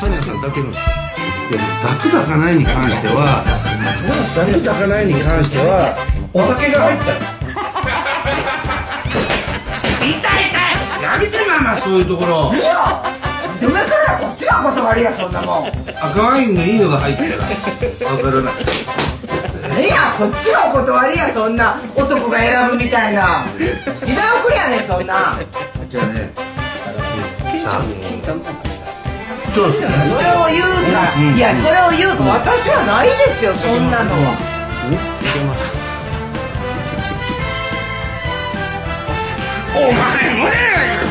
サニアさん抱けるんですかいや抱く抱かないに関しては抱く抱かないに関してはお酒が入ったら痛い痛い。やめてママそういうところ。いや嫁からこっちが断りやそんなもん。赤ワインのいいのが入ったら分からない。いやこっちがお断りやそんな男が選ぶみたいな。時代遅れやねんそんな。じゃあねさあそうですねそれを言うか、うん。いやそれを言うか。私はないですよそんなのは。お前